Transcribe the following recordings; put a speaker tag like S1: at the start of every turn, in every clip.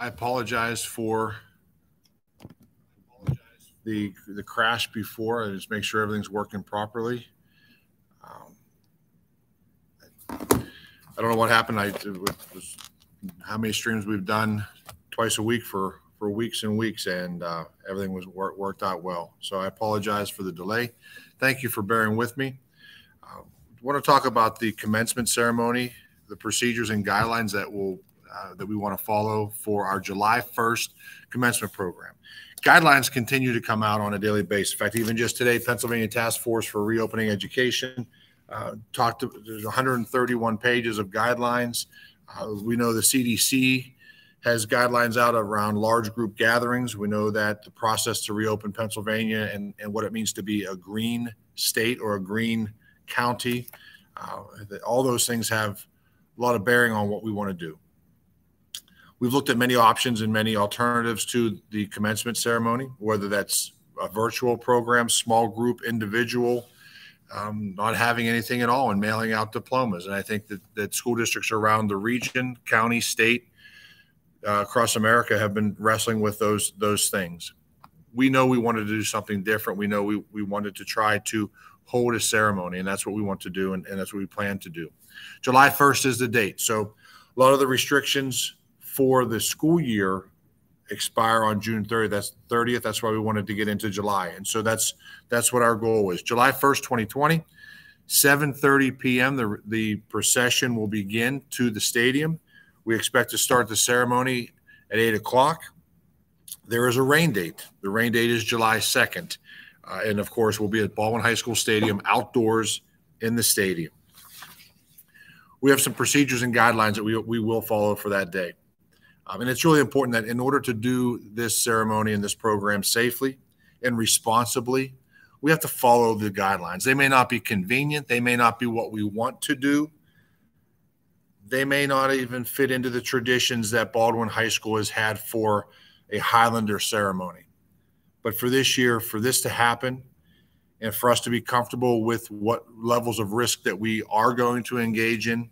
S1: I apologize for the the crash before. I just make sure everything's working properly. Um, I don't know what happened. I was, how many streams we've done twice a week for for weeks and weeks, and uh, everything was work, worked out well. So I apologize for the delay. Thank you for bearing with me. I uh, want to talk about the commencement ceremony, the procedures and guidelines that will uh, that we want to follow for our July 1st commencement program. Guidelines continue to come out on a daily basis. In fact, even just today, Pennsylvania Task Force for Reopening Education uh, talked to there's 131 pages of guidelines. Uh, we know the CDC has guidelines out around large group gatherings. We know that the process to reopen Pennsylvania and, and what it means to be a green state or a green county, uh, all those things have a lot of bearing on what we want to do. We've looked at many options and many alternatives to the commencement ceremony, whether that's a virtual program, small group, individual, um, not having anything at all and mailing out diplomas. And I think that, that school districts around the region, county, state, uh, across America have been wrestling with those those things. We know we wanted to do something different. We know we, we wanted to try to hold a ceremony, and that's what we want to do, and, and that's what we plan to do. July 1st is the date. So a lot of the restrictions for the school year expire on June 30th. That's 30th. That's why we wanted to get into July. And so that's that's what our goal is. July 1st, 2020, 7:30 p.m. The the procession will begin to the stadium. We expect to start the ceremony at 8 o'clock. There is a rain date. The rain date is July 2nd. Uh, and of course, we'll be at Baldwin High School Stadium outdoors in the stadium. We have some procedures and guidelines that we, we will follow for that day. Um, and it's really important that in order to do this ceremony and this program safely and responsibly, we have to follow the guidelines. They may not be convenient, they may not be what we want to do, they may not even fit into the traditions that Baldwin High School has had for a Highlander ceremony. But for this year, for this to happen, and for us to be comfortable with what levels of risk that we are going to engage in,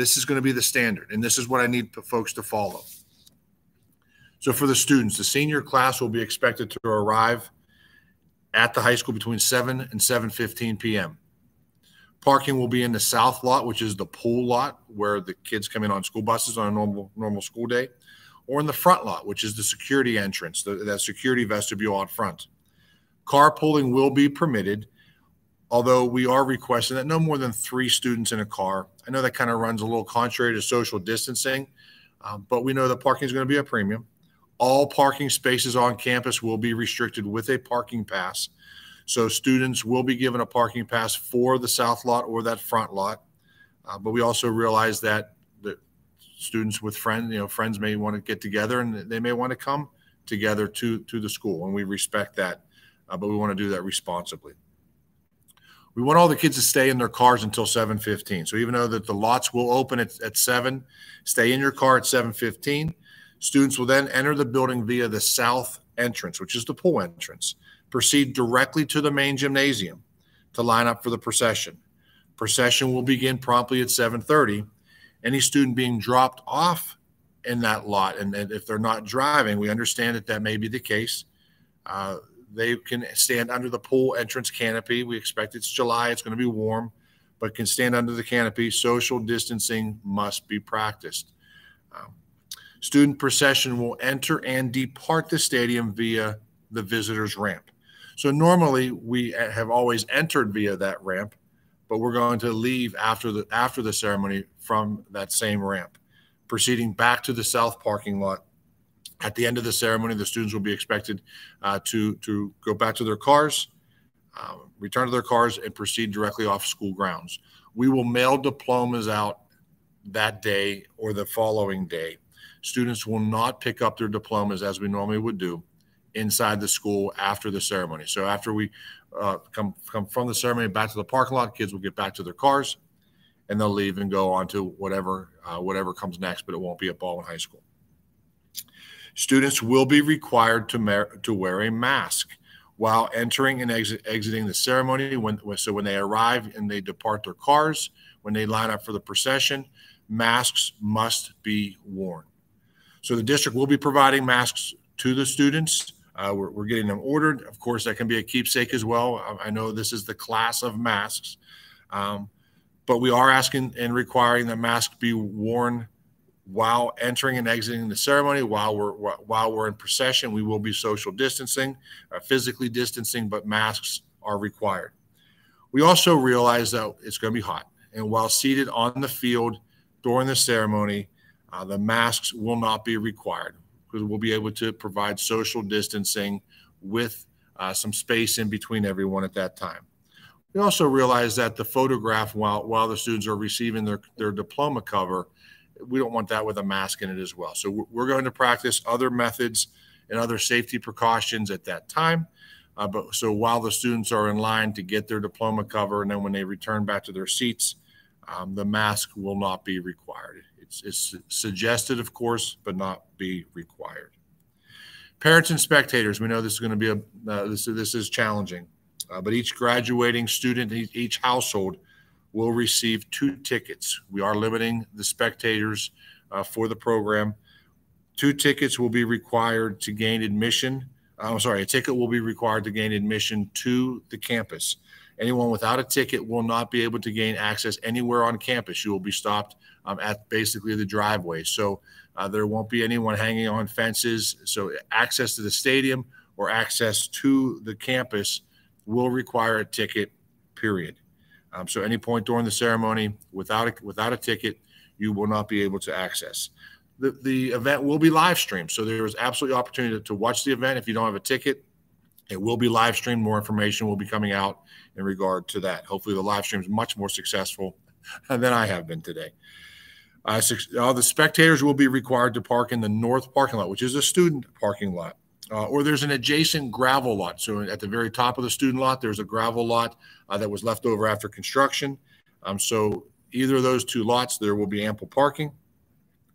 S1: this is going to be the standard. And this is what I need folks to follow. So for the students, the senior class will be expected to arrive at the high school between 7 and 7:15 p.m. Parking will be in the south lot, which is the pool lot where the kids come in on school buses on a normal normal school day, or in the front lot, which is the security entrance, the, that security vestibule out front. Carpooling will be permitted, although we are requesting that no more than three students in a car. I know that kind of runs a little contrary to social distancing, um, but we know that parking is going to be a premium. All parking spaces on campus will be restricted with a parking pass so students will be given a parking pass for the south lot or that front lot. Uh, but we also realize that the students with friends, you know, friends may want to get together and they may want to come together to to the school, and we respect that. Uh, but we want to do that responsibly. We want all the kids to stay in their cars until 7:15. So even though that the lots will open at, at 7, stay in your car at 7:15. Students will then enter the building via the south entrance, which is the pool entrance proceed directly to the main gymnasium to line up for the procession. Procession will begin promptly at 7:30. Any student being dropped off in that lot, and, and, if they're not driving, we understand that that may be the case. Uh, they can stand under the pool entrance canopy. We expect it's July; it's going to be warm, but can stand under the canopy. Social distancing must be practiced. Um, student procession will enter and depart the stadium via the visitors ramp. So normally we have always entered via that ramp, but we're going to leave after the after the ceremony from that same ramp, proceeding back to the south parking lot. At the end of the ceremony, the students will be expected uh, to to go back to their cars, uh, return to their cars, and proceed directly off school grounds. We will mail diplomas out that day or the following day. Students will not pick up their diplomas as we normally would do inside the school after the ceremony. So after we uh, come come from the ceremony back to the parking lot, kids will get back to their cars, and they'll leave and go on to whatever uh, whatever comes next. But it won't be at Baldwin High School. Students will be required to to wear a mask while entering and exit- exiting the ceremony. When so when they arrive and they depart their cars, when they line up for the procession, masks must be worn. So the district will be providing masks to the students. Uh, we're, we're, getting them ordered. Of course, that can be a keepsake as well. I, know this is the class of masks, um, but we are asking and requiring that masks be worn while entering and exiting the ceremony. While we're while we're in procession, we will be social distancing, uh, physically distancing, but masks are required. We also realize that it's going to be hot, and while seated on the field during the ceremony, uh, the masks will not be required because we'll be able to provide social distancing with uh, some space in between everyone at that time. We also realize that the photograph while while the students are receiving their, their diploma cover, we don't want that with a mask in it as well. So we're going to practice other methods and other safety precautions at that time. Uh, but so while the students are in line to get their diploma cover, and then when they return back to their seats, um, the mask will not be required. It's, it's suggested, of course, but not be required. Parents and spectators, we know this is going to be a uh, this this is challenging, uh, but each graduating student, each household, will receive two tickets. We are limiting the spectators uh, for the program. Two tickets will be required to gain admission. I'm sorry, a ticket will be required to gain admission to the campus. Anyone without a ticket will not be able to gain access anywhere on campus. You will be stopped um, at basically the driveway. So uh, there won't be anyone hanging on fences. So access to the stadium or access to the campus will require a ticket, period. Um, so any point during the ceremony without a, without a ticket, you will not be able to access. The, the event will be live streamed. So there is absolutely opportunity to, to watch the event. If you don't have a ticket, it will be live streamed. More information will be coming out in regard to that. Hopefully, the live stream is much more successful than I have been today. Uh, all the spectators will be required to park in the north parking lot, which is a student parking lot, uh, or there's an adjacent gravel lot. So at the very top of the student lot, there's a gravel lot uh, that was left over after construction. Um, so either of those two lots, there will be ample parking.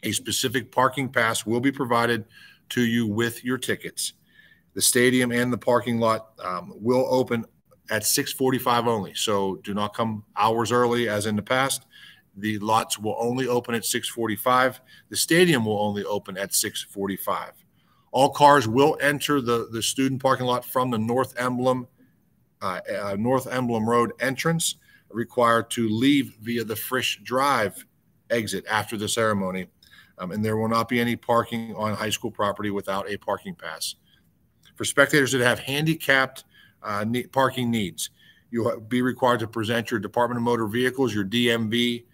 S1: A specific parking pass will be provided to you with your tickets. The stadium and the parking lot um, will open at 6:45 only. So do not come hours early as in the past. The lots will only open at 6:45. The stadium will only open at 6:45. All cars will enter the the student parking lot from the North Emblem uh, uh, North Emblem Road entrance. Required to leave via the Frisch Drive exit after the ceremony, um, and there will not be any parking on high school property without a parking pass. For spectators that have handicapped uh, parking needs. You'll be required to present your Department of Motor Vehicles, your DMV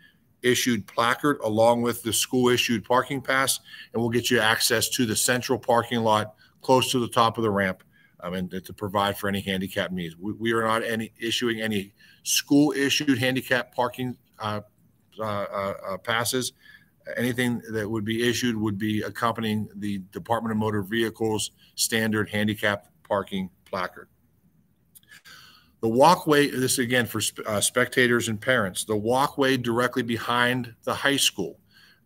S1: issued placard, along with the school issued parking pass, and we'll get you access to the central parking lot close to the top of the ramp um, and to provide for any handicap needs. We, we are not any issuing any school issued handicap parking uh, uh, uh, uh, passes. Anything that would be issued would be accompanying the Department of Motor Vehicles standard handicap parking placard. The walkway, this again for uh, spectators and parents, the walkway directly behind the high school,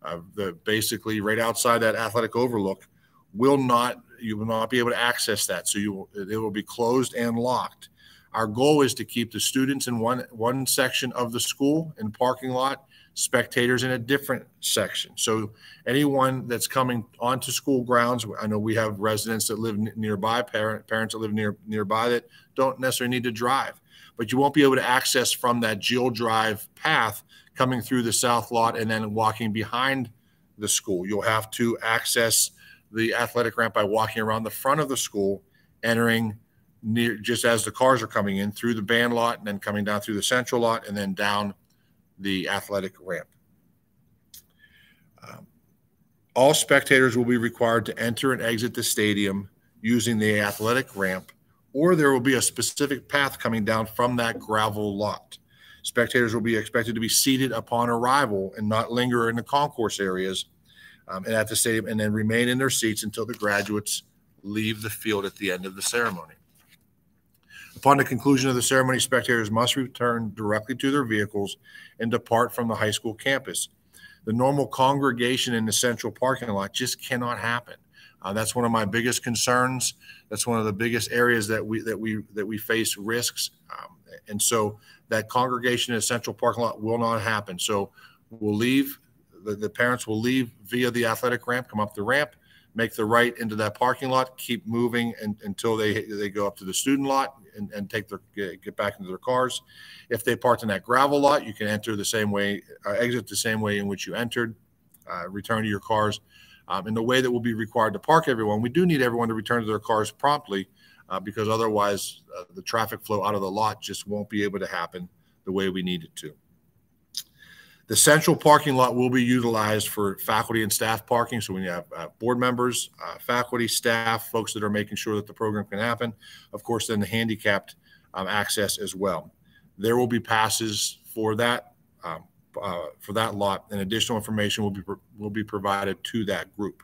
S1: uh, the basically right outside that athletic overlook, will not you will not be able to access that. So you will, it will be closed and locked. Our goal is to keep the students in one one section of the school and parking lot, spectators in a different section. So anyone that's coming onto school grounds, I know we have residents that live nearby, parent, parents that live near nearby that don't necessarily need to drive, but you won't be able to access from that Jill Drive path coming through the south lot and then walking behind the school. You'll have to access the athletic ramp by walking around the front of the school, entering near just as the cars are coming in through the band lot and then coming down through the central lot and then down the athletic ramp. Um, all spectators will be required to enter and exit the stadium using the athletic ramp or there will be a specific path coming down from that gravel lot. Spectators will be expected to be seated upon arrival and not linger in the concourse areas um, and at the stadium and then remain in their seats until the graduates leave the field at the end of the ceremony. Upon the conclusion of the ceremony, spectators must return directly to their vehicles and depart from the high school campus. The normal congregation in the central parking lot just cannot happen. Uh, that's one of my biggest concerns. That's one of the biggest areas that we that we that we face risks. Um, and so that congregation in the central parking lot will not happen. So we'll leave the, the parents will leave via the athletic ramp, come up the ramp, make the right into that parking lot, keep moving and, until they they go up to the student lot and, and take their get, back into their cars. If they parked in that gravel lot, you can enter the same way, uh, exit the same way in which you entered, uh, return to your cars. Um, in the way that will be required to park everyone, we do need everyone to return to their cars promptly uh, because otherwise uh, the traffic flow out of the lot just won't be able to happen the way we need it to. The central parking lot will be utilized for faculty and staff parking. So when you have uh, board members, uh, faculty, staff, folks that are making sure that the program can happen, of course, then the handicapped um, access as well. There will be passes for that um, uh, for that lot, and additional information will be will be provided to that group.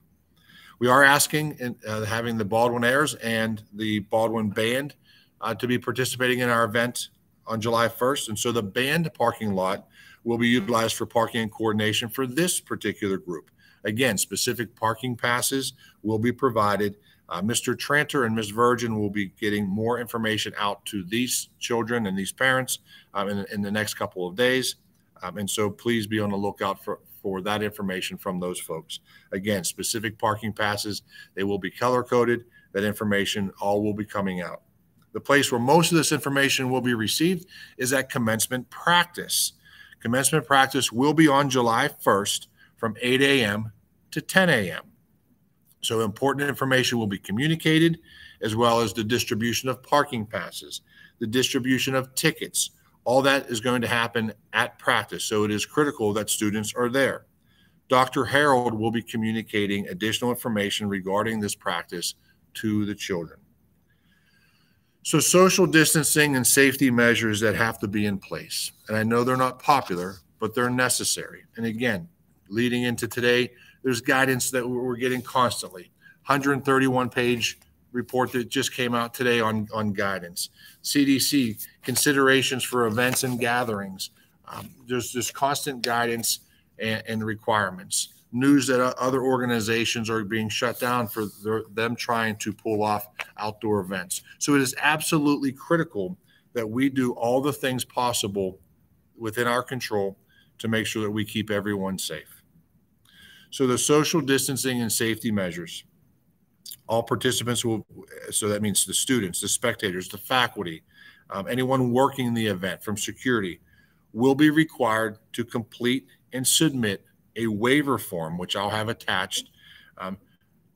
S1: We are asking and uh, having the Baldwin Airs and the Baldwin Band uh, to be participating in our event on July 1st, and so the band parking lot will be utilized for parking and coordination for this particular group. Again, specific parking passes will be provided. Uh, Mr. Tranter and Ms. Virgin will be getting more information out to these children and these parents um, in, in, the next couple of days. Um, and so please be on the lookout for, for that information from those folks. Again, specific parking passes, they will be color coded. That information all will be coming out. The place where most of this information will be received is at commencement practice. Commencement practice will be on July 1st from 8 a.m. to 10 a.m. So important information will be communicated as well as the distribution of parking passes, the distribution of tickets. All that is going to happen at practice. So it is critical that students are there. Dr. Harold will be communicating additional information regarding this practice to the children. So, social distancing and safety measures that have to be in place. And I know they're not popular, but they're necessary. And again, leading into today, there's guidance that we're getting constantly. 131 page report that just came out today on, on guidance. CDC considerations for events and gatherings. Um, there's this constant guidance and, and requirements news that other organizations are being shut down for their, them trying to pull off outdoor events. So it is absolutely critical that we do all the things possible within our control to make sure that we keep everyone safe. So the social distancing and safety measures. All participants will, so that means the students, the spectators, the faculty, um, anyone working the event from security, will be required to complete and submit a waiver form, which I'll have attached um,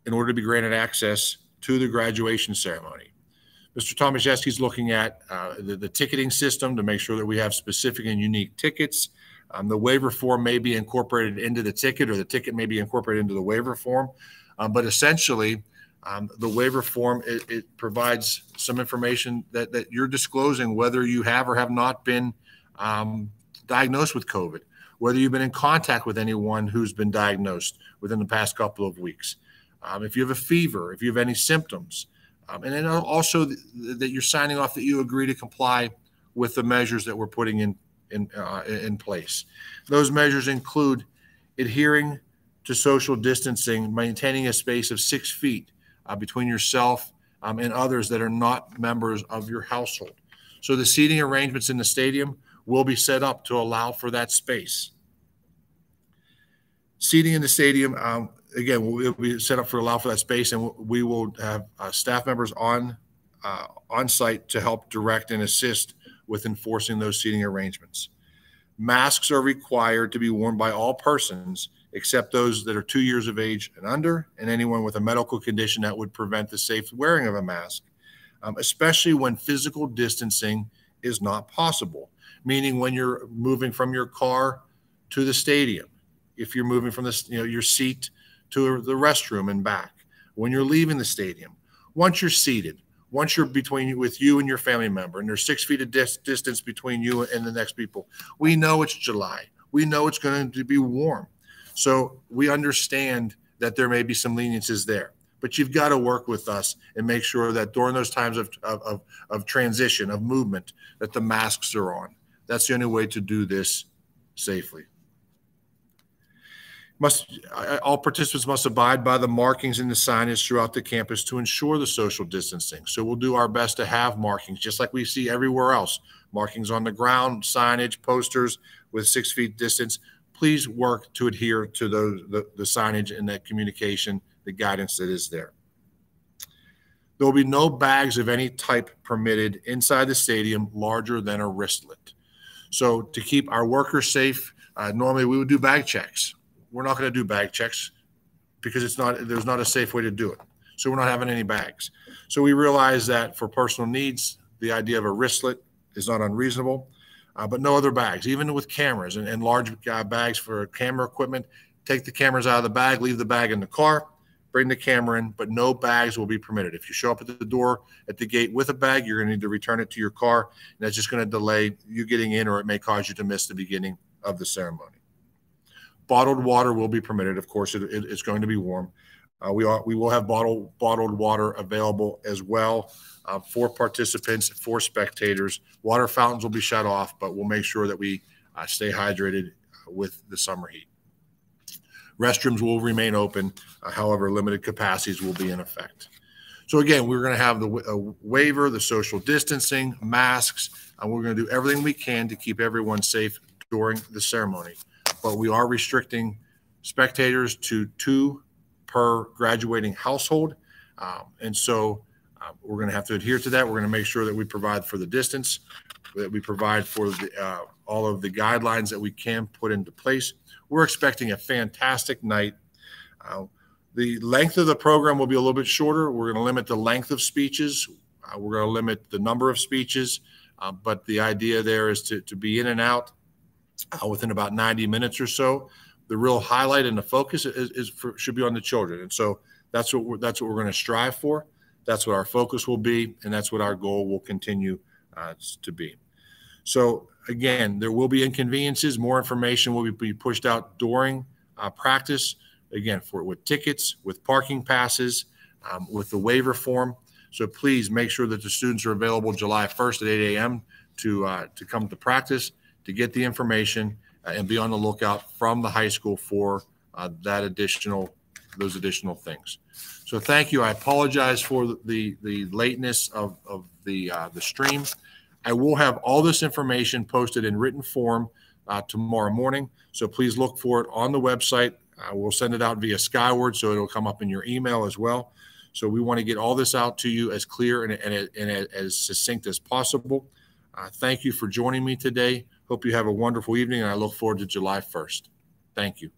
S1: in order to be granted access to the graduation ceremony. Mr. Tomaszewski is looking at uh, the, the, ticketing system to make sure that we have specific and unique tickets. Um, the waiver form may be incorporated into the ticket or the ticket may be incorporated into the waiver form. Um, but essentially, um, the waiver form, it, it, provides some information that, that you're disclosing whether you have or have not been um, diagnosed with COVID whether you've been in contact with anyone who's been diagnosed within the past couple of weeks, um, if you have a fever, if you have any symptoms, um, and then also th- that you're signing off that you agree to comply with the measures that we're putting in in uh, in place. Those measures include adhering to social distancing, maintaining a space of six feet uh, between yourself um, and others that are not members of your household. So the seating arrangements in the stadium will be set up to allow for that space. Seating in the stadium, um, again, will be set up for allow for that space, and we will have uh, staff members on uh, on site to help direct and assist with enforcing those seating arrangements. Masks are required to be worn by all persons except those that are two years of age and under, and anyone with a medical condition that would prevent the safe wearing of a mask, um, especially when physical distancing is not possible meaning when you're moving from your car to the stadium, if you're moving from this, you know, your seat to the restroom and back, when you're leaving the stadium, once you're seated, once you're between with you and your family member, and there's six feet of dis- distance between you and the next people, we know it's July. We know it's going to be warm. So we understand that there may be some leniences there but you've got to work with us and make sure that during those times of, of, of, transition, of movement, that the masks are on. That's the only way to do this safely. Must all participants must abide by the markings and the signage throughout the campus to ensure the social distancing. So we'll do our best to have markings, just like we see everywhere else. Markings on the ground, signage, posters with six feet distance. please work to adhere to those, the, the signage and that communication, the guidance that is there. There will be no bags of any type permitted inside the stadium larger than a wristlet. So to keep our workers safe, uh, normally we would do bag checks. We're not going to do bag checks because it's not there's not a safe way to do it. So we're not having any bags. So we realize that for personal needs, the idea of a wristlet is not unreasonable, uh, but no other bags, even with cameras and, and large uh, bags for camera equipment. Take the cameras out of the bag, leave the bag in the car bring the camera in, but no bags will be permitted. If you show up at the door at the gate with a bag, you're going to need to return it to your car, and that's just going to delay you getting in, or it may cause you to miss the beginning of the ceremony. Bottled water will be permitted. Of course, it, it, it's going to be warm. Uh, we are we will have bottled bottled water available as well uh, for participants, for spectators. Water fountains will be shut off, but we'll make sure that we uh, stay hydrated with the summer heat. Restrooms will remain open, uh, however, limited capacities will be in effect. So again, we're going to have the waiver, the social distancing, masks, and we're going to do everything we can to keep everyone safe during the ceremony. But we are restricting spectators to two per graduating household, um, and so uh, we're going to have to adhere to that. We're going to make sure that we provide for the distance, that we provide for the, uh, all of the guidelines that we can put into place. We're expecting a fantastic night. Uh, the length of the program will be a little bit shorter. We're going to limit the length of speeches. Uh, we're going to limit the number of speeches. Uh, but the idea there is to, to be in and out uh, within about 90 minutes or so. The real highlight and the focus is, is for, should be on the children. And so that's what we're, that's what we're going to strive for. That's what our focus will be. And that's what our goal will continue uh, to be. So again, there will be inconveniences. More information will be pushed out during uh, practice. Again, for with tickets, with parking passes, um, with the waiver form. So please make sure that the students are available July 1st at 8 a.m. to uh, to come to practice to get the information uh, and be on the lookout from the high school for uh, that additional those additional things. So thank you. I apologize for the the lateness of of the uh, the stream. I will have all this information posted in written form uh, tomorrow morning. So please look for it on the website. Uh, we'll send it out via Skyward, so it'll come up in your email as well. So we want to get all this out to you as clear and, and, and as succinct as possible. Uh, thank you for joining me today. Hope you have a wonderful evening, and I look forward to July 1st. Thank you.